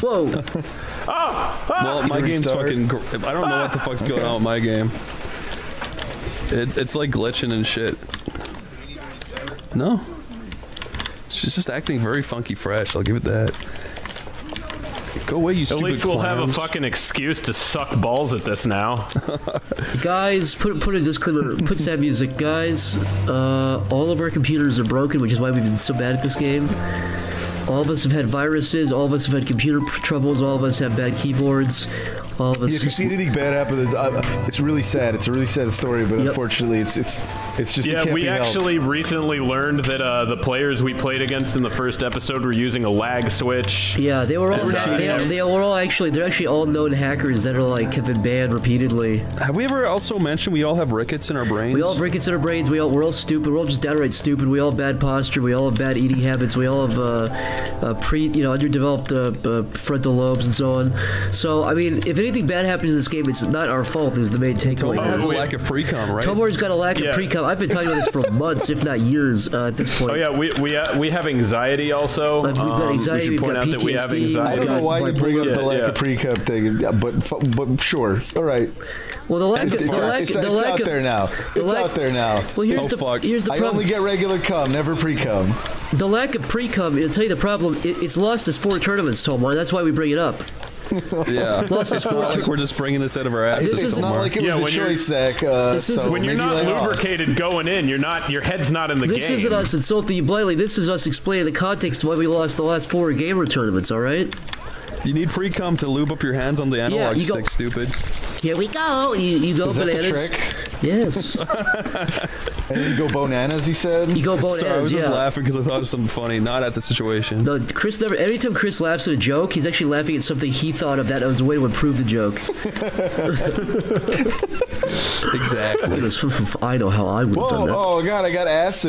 Whoa! Oh! Well, my game's Restart. fucking. Gr- I don't know what the fuck's going on with my game. It, it's like glitching and shit. No. She's just acting very funky fresh. I'll give it that. Go away, you At stupid least we'll have a fucking excuse to suck balls at this now. Guys, put put a disclaimer. Put sad music, guys. Uh, all of our computers are broken, which is why we've been so bad at this game. All of us have had viruses. All of us have had computer troubles. All of us have bad keyboards. All of us. if you see anything bad happen, uh, it's really sad. It's a really sad story, but Yep. unfortunately, it's it's it's just it Yeah, can't we be helped. actually recently learned that uh, the players we played against in the first episode were using a lag switch. yeah, they were all. They're Actually, they're they were all actually. They're actually all known hackers that are like have been banned repeatedly. Have we ever also mentioned we all have rickets in our brains? We all have rickets in our brains. We all we're all stupid. We're all just downright stupid. We all have bad posture. We all have bad eating habits. We all have uh, uh, pre you know underdeveloped uh, uh, frontal lobes and so on. So I mean, if anything bad happens in this game, it's not our fault. Is the main takeaway. Tomar has a lack of pre-com, right? Tomar's got a lack Yeah. of pre-com. I've been talking about this for months, if not years, uh, at this point. Oh yeah, we we uh, we have anxiety also. We've got Um, anxiety, we we've should point got out that we have PTSD, I don't know why you bring up bipolar. the lack Yeah, of pre-cup thing, yeah, but but sure, all right. Well, the lack of It's, the lack, it's, the it's lack out of, there now. the It's lack- out there now. Well, here's Oh, the fuck. here's the problem. I problem. only get regular cum, never pre-cum. the lack of pre-com. I'll tell you the problem. It, it's lost us four tournaments, Tomar. That's why we bring it up. yeah. Lost us It's not like we're just bringing this out of our It's, asses. is- not like it Yeah, was a choice, Zach. Uh, This is, so when you're not lay off. lubricated going in, you're not your head's not in the This game. This isn't us insulting you blindly. This is us explaining the context of why we lost the last four gamer tournaments. All right. You need pre-com to lube up your hands on the analog you go- stick, stupid. Here we go. You, you go Is that the bananas. trick? Yes. And you go bananas, he said. You go bananas. Sorry, I was yeah. just laughing because I thought of something funny, not at the situation. No, Chris never. Every time Chris laughs at a joke, he's actually laughing at something he thought of that as a way to improve the joke. Exactly. I know how I would have Whoa, done that. oh god, I got acid